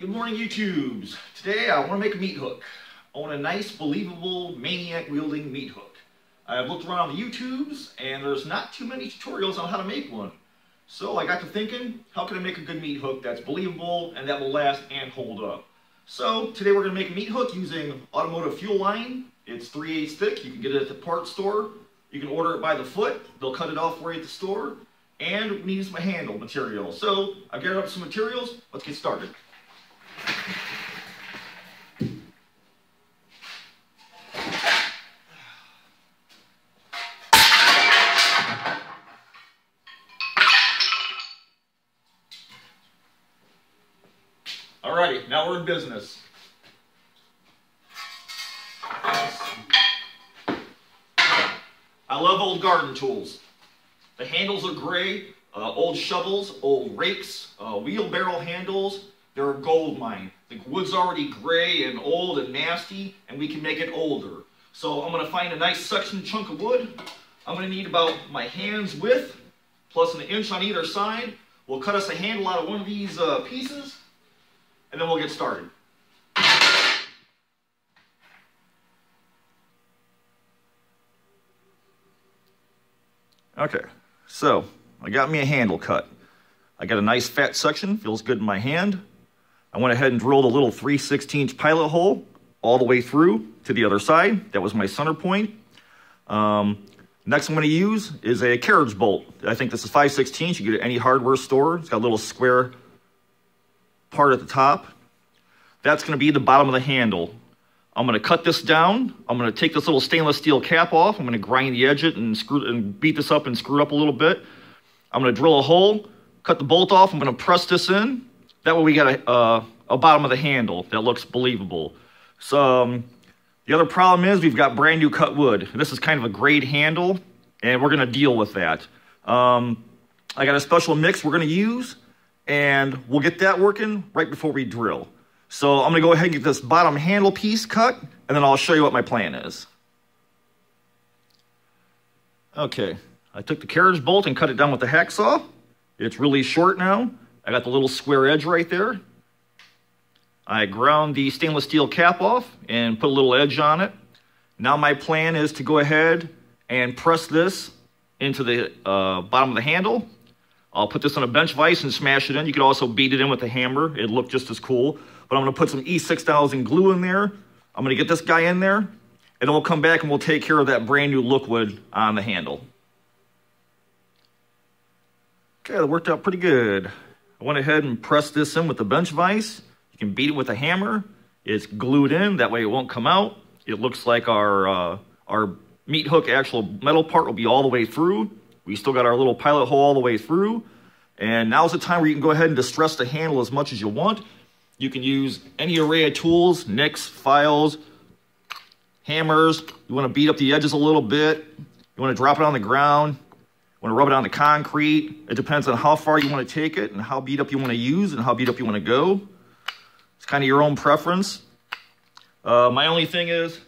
Good morning, YouTubes. Today I want to make a meat hook. I want a nice, believable, maniac-wielding meat hook. I've looked around the YouTubes, and there's not too many tutorials on how to make one. So I got to thinking, how can I make a good meat hook that's believable and that will last and hold up? So today we're going to make a meat hook using automotive fuel line. It's 3 8 thick. You can get it at the parts store. You can order it by the foot. They'll cut it off for you at the store. And we need some handle material. So I've gathered up some materials. Let's get started. Alrighty, now we're in business. I love old garden tools. The handles are gray, uh, old shovels, old rakes, uh, wheelbarrow handles, they're a gold mine. The wood's already gray and old and nasty, and we can make it older. So I'm gonna find a nice section chunk of wood. I'm gonna need about my hand's width, plus an inch on either side. We'll cut us a handle out of one of these uh, pieces, and then we'll get started. Okay, so I got me a handle cut. I got a nice fat section, feels good in my hand. I went ahead and drilled a little 3 16 pilot hole all the way through to the other side. That was my center point. Um, next I'm going to use is a carriage bolt. I think this is 5 16 You get it at any hardware store. It's got a little square part at the top. That's going to be the bottom of the handle. I'm going to cut this down. I'm going to take this little stainless steel cap off. I'm going to grind the edge it and screw and beat this up and screw it up a little bit. I'm going to drill a hole, cut the bolt off. I'm going to press this in. That way we got a, uh, a bottom of the handle that looks believable. So um, the other problem is we've got brand new cut wood. This is kind of a grade handle, and we're going to deal with that. Um, I got a special mix we're going to use, and we'll get that working right before we drill. So I'm going to go ahead and get this bottom handle piece cut, and then I'll show you what my plan is. Okay, I took the carriage bolt and cut it down with the hacksaw. It's really short now. I got the little square edge right there. I ground the stainless steel cap off and put a little edge on it. Now my plan is to go ahead and press this into the uh, bottom of the handle. I'll put this on a bench vise and smash it in. You could also beat it in with a hammer. It'd look just as cool. But I'm going to put some E6000 glue in there. I'm going to get this guy in there. And then we'll come back and we'll take care of that brand new look wood on the handle. Okay, that worked out pretty good. I went ahead and pressed this in with the bench vise. You can beat it with a hammer. It's glued in, that way it won't come out. It looks like our, uh, our meat hook actual metal part will be all the way through. We still got our little pilot hole all the way through. And now's the time where you can go ahead and distress the handle as much as you want. You can use any array of tools, nicks, files, hammers. You want to beat up the edges a little bit. You want to drop it on the ground want to rub it on the concrete. It depends on how far you want to take it and how beat up you want to use and how beat up you want to go. It's kind of your own preference. Uh, my only thing is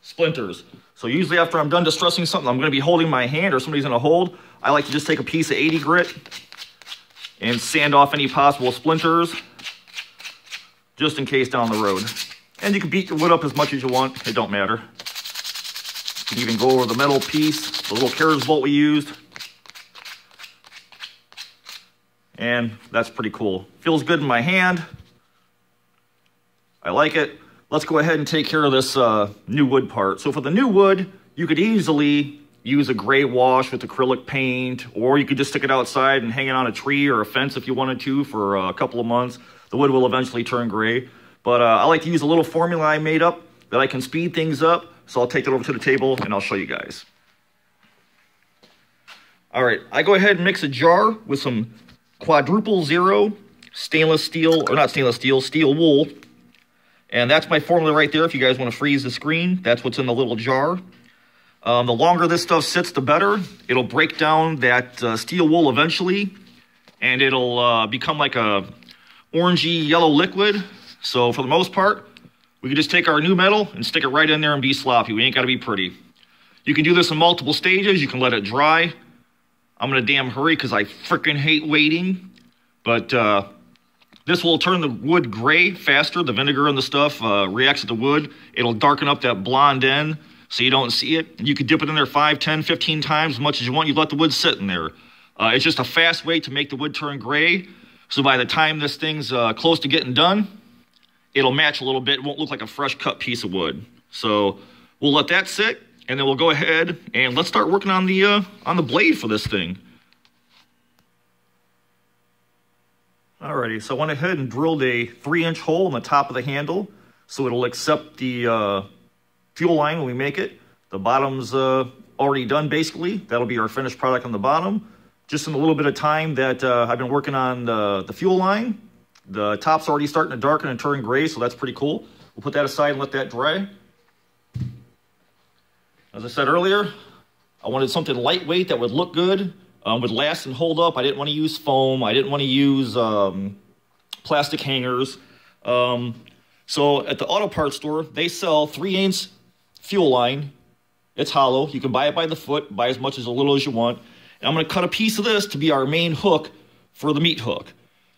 splinters. So usually after I'm done distressing something, I'm going to be holding my hand or somebody's going to hold. I like to just take a piece of 80 grit and sand off any possible splinters just in case down the road. And you can beat your wood up as much as you want. It don't matter. You can even go over the metal piece, the little carriage bolt we used. And that's pretty cool. Feels good in my hand. I like it. Let's go ahead and take care of this uh, new wood part. So for the new wood, you could easily use a gray wash with acrylic paint, or you could just stick it outside and hang it on a tree or a fence if you wanted to for a couple of months. The wood will eventually turn gray. But uh, I like to use a little formula I made up that I can speed things up. So I'll take it over to the table and I'll show you guys. All right, I go ahead and mix a jar with some quadruple zero stainless steel, or not stainless steel, steel wool. And that's my formula right there. If you guys want to freeze the screen, that's what's in the little jar. Um, the longer this stuff sits, the better. It'll break down that uh, steel wool eventually, and it'll uh, become like a orangey yellow liquid. So for the most part, we can just take our new metal and stick it right in there and be sloppy. We ain't got to be pretty. You can do this in multiple stages. You can let it dry. I'm in a damn hurry because I freaking hate waiting. But uh, This will turn the wood gray faster. The vinegar and the stuff uh, reacts with the wood. It'll darken up that blonde end so you don't see it. You can dip it in there 5, 10, 15 times as much as you want. You let the wood sit in there. Uh, it's just a fast way to make the wood turn gray. So by the time this thing's uh, close to getting done, it'll match a little bit. It won't look like a fresh cut piece of wood. So we'll let that sit, and then we'll go ahead and let's start working on the uh, on the blade for this thing. Alrighty, so I went ahead and drilled a three inch hole in the top of the handle so it'll accept the uh, fuel line when we make it. The bottom's uh, already done basically. That'll be our finished product on the bottom. Just in a little bit of time that uh, I've been working on the, the fuel line, the top's already starting to darken and turn gray, so that's pretty cool. We'll put that aside and let that dry. As I said earlier, I wanted something lightweight that would look good um, would last and hold up. I didn't want to use foam. I didn't want to use um, plastic hangers. Um, so at the auto parts store, they sell three inch fuel line. It's hollow. You can buy it by the foot, buy as much as a little as you want. And I'm going to cut a piece of this to be our main hook for the meat hook.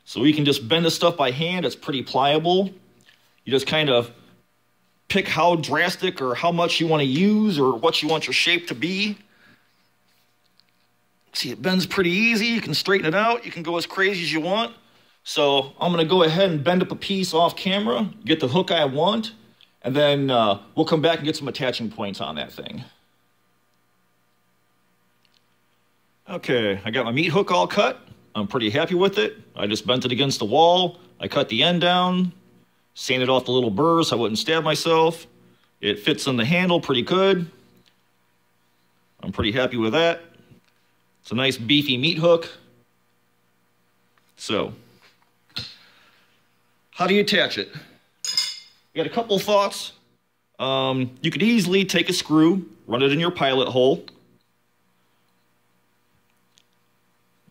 So we can just bend this stuff by hand. It's pretty pliable. You just kind of pick how drastic or how much you want to use or what you want your shape to be. See, it bends pretty easy. You can straighten it out. You can go as crazy as you want. So I'm going to go ahead and bend up a piece off camera, get the hook I want, and then uh, we'll come back and get some attaching points on that thing. Okay, I got my meat hook all cut. I'm pretty happy with it. I just bent it against the wall. I cut the end down, sanded off the little burrs so I wouldn't stab myself. It fits in the handle pretty good. I'm pretty happy with that. It's a nice beefy meat hook. So, how do you attach it? You got a couple thoughts. Um, you could easily take a screw, run it in your pilot hole.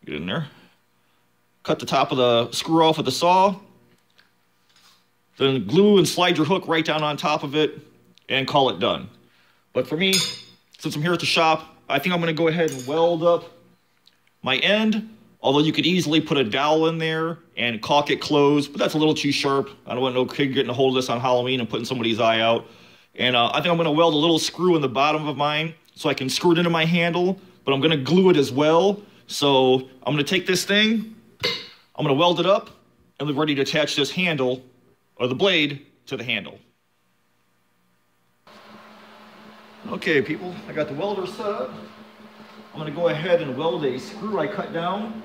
Get in there. Cut the top of the screw off with the saw. Then glue and slide your hook right down on top of it and call it done. But for me, since I'm here at the shop, I think I'm going to go ahead and weld up my end, although you could easily put a dowel in there and caulk it closed, but that's a little too sharp. I don't want no kid getting a hold of this on Halloween and putting somebody's eye out. And uh, I think I'm going to weld a little screw in the bottom of mine so I can screw it into my handle, but I'm going to glue it as well. So I'm going to take this thing, I'm going to weld it up, and we're ready to attach this handle, or the blade, to the handle. Okay, people, I got the welder set up. I'm going to go ahead and weld a screw I cut down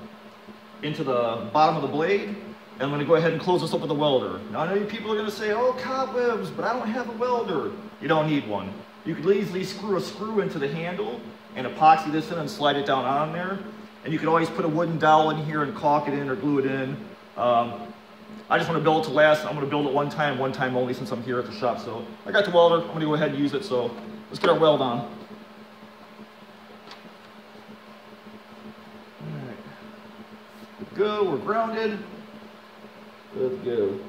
into the bottom of the blade. And I'm to go ahead and close this up with a welder. Now, I know you people are going to say, oh, cobwebs, but I don't have a welder. You don't need one. You could easily screw a screw into the handle and epoxy this in and slide it down on there. And you can always put a wooden dowel in here and caulk it in or glue it in. Um, I just want to build it to last. I'm going to build it one time, one time only since I'm here at the shop. So I got the welder. I'm going to go ahead and use it. So let's get our weld on. Alright. Go. We're grounded. Let's go.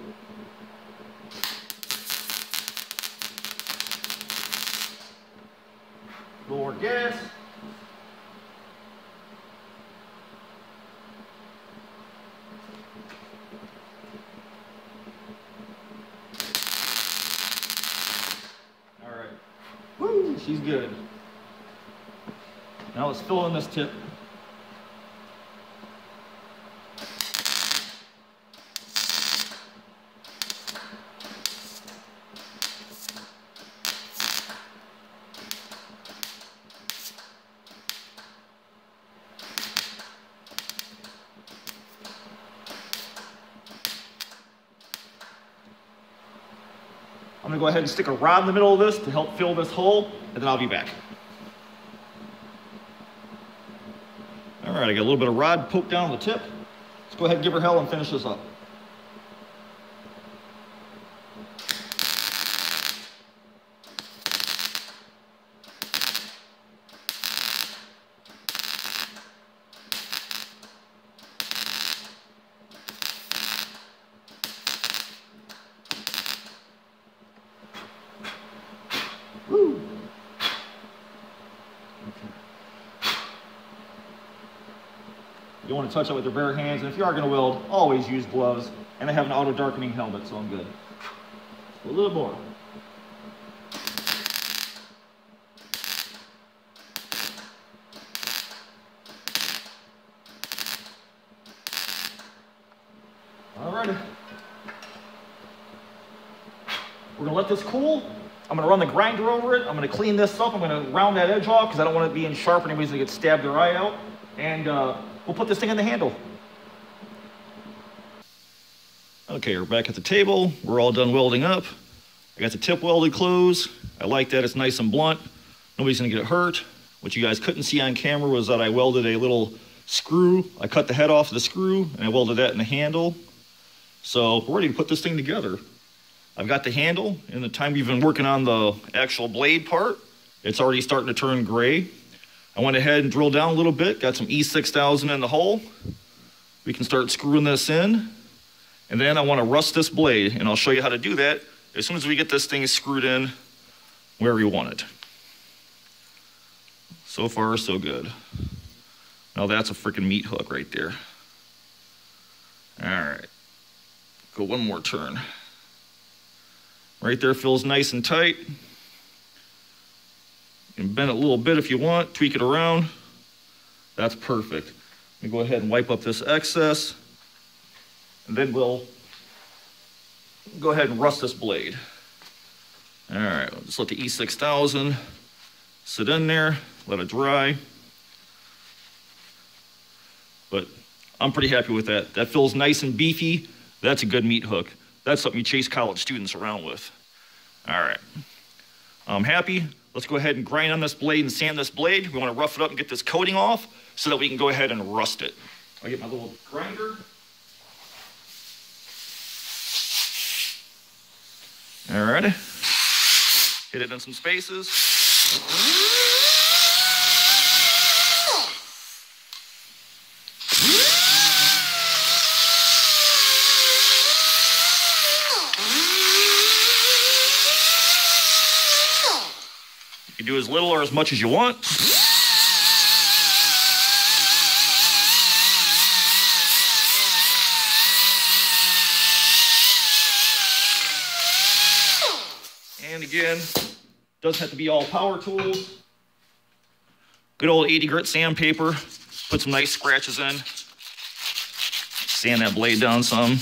More gas. All right. Woo, she's good. Now let's fill in this tip. I'm gonna go ahead and stick a rod in the middle of this to help fill this hole, and then I'll be back. All right, I got a little bit of rod poked down on the tip. Let's go ahead and give her hell and finish this up. To to touch it with their bare hands. And if you are going to weld, always use gloves. And I have an auto darkening helmet, so I'm good. A little more. Alrighty. We're gonna let this cool. I'm gonna run the grinder over it. I'm gonna clean this up. I'm gonna round that edge off because I don't want it being sharp and anybody's gonna get stabbed their eye out. And uh, we'll put this thing in the handle. Okay, we're back at the table. We're all done welding up. I got the tip welded closed. I like that, it's nice and blunt. Nobody's gonna get hurt. What you guys couldn't see on camera was that I welded a little screw. I cut the head off of the screw and I welded that in the handle. So we're ready to put this thing together. I've got the handle. In the time we've been working on the actual blade part, it's already starting to turn gray. I went ahead and drilled down a little bit, got some E6000 in the hole. We can start screwing this in. And then I want to rust this blade, and I'll show you how to do that as soon as we get this thing screwed in where we want it. So far, so good. Now that's a freaking meat hook right there. All right. Go one more turn. Right there feels nice and tight. You can bend it a little bit if you want, tweak it around. That's perfect. Let me go ahead and wipe up this excess. And then we'll go ahead and rust this blade. All right, just let the E6000 sit in there, let it dry. But I'm pretty happy with that. That feels nice and beefy. That's a good meat hook. That's something you chase college students around with. All right. I'm happy. Let's go ahead and grind on this blade and sand this blade. We want to rough it up and get this coating off so that we can go ahead and rust it. I'll get my little grinder. All right. Hit it in some spaces. You can do as little or as much as you want. And again, doesn't have to be all power tools. Good old 80 grit sandpaper. Put some nice scratches in. Sand that blade down some.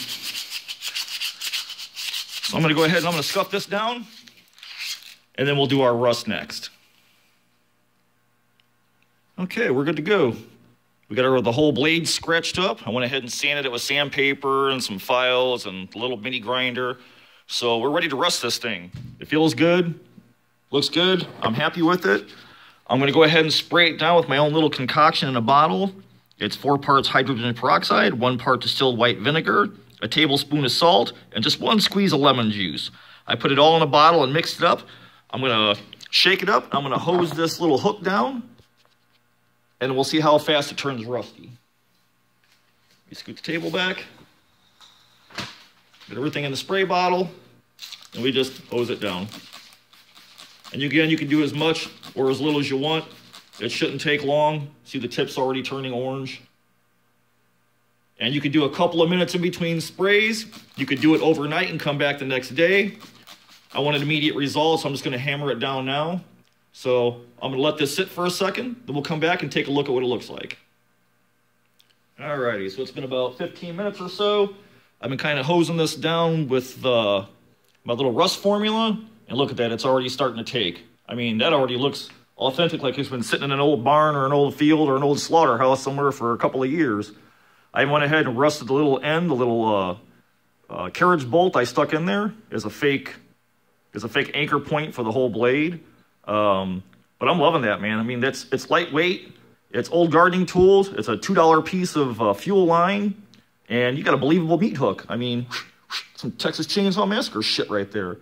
So I'm gonna go ahead and I'm gonna scuff this down and then we'll do our rust next. Okay, we're good to go. We got the whole blade scratched up. I went ahead and sanded it with sandpaper and some files and a little mini grinder. So we're ready to rust this thing. It feels good, looks good. I'm happy with it. I'm gonna go ahead and spray it down with my own little concoction in a bottle. It's four parts hydrogen peroxide, one part distilled white vinegar, a tablespoon of salt, and just one squeeze of lemon juice. I put it all in a bottle and mixed it up. I'm gonna shake it up. I'm gonna hose this little hook down and we'll see how fast it turns rusty. We scoot the table back, get everything in the spray bottle, and we just hose it down. And again, you can do as much or as little as you want. It shouldn't take long. See the tip's already turning orange. And you can do a couple of minutes in between sprays. You could do it overnight and come back the next day. I want an immediate result, so I'm just gonna hammer it down now. So I'm gonna let this sit for a second, then we'll come back and take a look at what it looks like. Alrighty, so it's been about 15 minutes or so. I've been kind of hosing this down with uh, my little rust formula, and look at that, it's already starting to take. I mean, that already looks authentic, like it's been sitting in an old barn or an old field or an old slaughterhouse somewhere for a couple of years. I went ahead and rusted the little end, the little uh, uh, carriage bolt I stuck in there as a fake is a fake anchor point for the whole blade. Um, but I'm loving that, man. I mean, that's it's lightweight. It's old gardening tools. It's a $2 piece of uh, fuel line. And you got a believable meat hook. I mean, some Texas Chainsaw Massacre shit right there.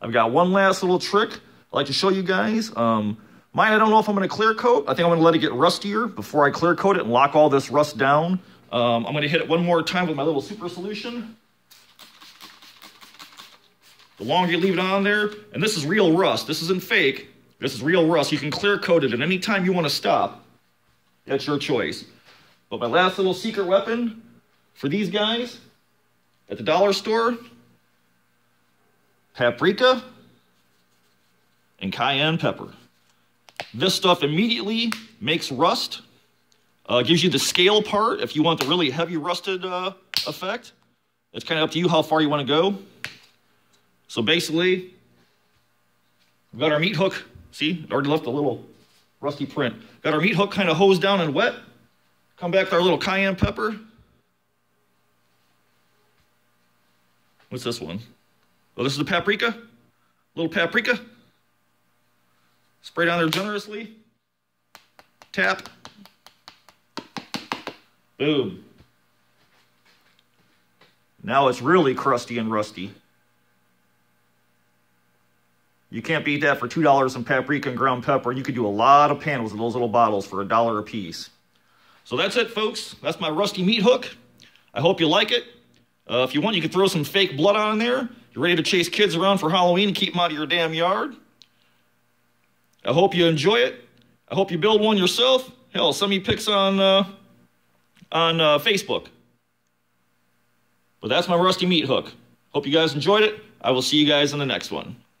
I've got one last little trick I'd like to show you guys. Um, mine, I don't know if I'm going to clear coat. I think I'm going to let it get rustier before I clear coat it and lock all this rust down. Um, I'm going to hit it one more time with my little super solution. The longer you leave it on there, and this is real rust, this isn't fake, this is real rust. You can clear coat it at any time you want to stop. That's your choice. But my last little secret weapon for these guys at the dollar store, paprika and cayenne pepper. This stuff immediately makes rust, uh, gives you the scale part if you want the really heavy rusted uh, effect. It's kind of up to you how far you want to go. So basically, we've got our meat hook. See, it already left a little rusty print. Got our meat hook kind of hosed down and wet. Come back with our little cayenne pepper. What's this one? Oh, this is the paprika. Little paprika. Spray down there generously. Tap. Boom. Now it's really crusty and rusty. You can't beat that for $2 in paprika and ground pepper. You could do a lot of panels of those little bottles for a dollar a piece. So that's it, folks. That's my rusty meat hook. I hope you like it. Uh, if you want, you can throw some fake blood on there. You're ready to chase kids around for Halloween and keep them out of your damn yard. I hope you enjoy it. I hope you build one yourself. Hell, send me pics on, uh, on uh, Facebook. But that's my rusty meat hook. Hope you guys enjoyed it. I will see you guys in the next one.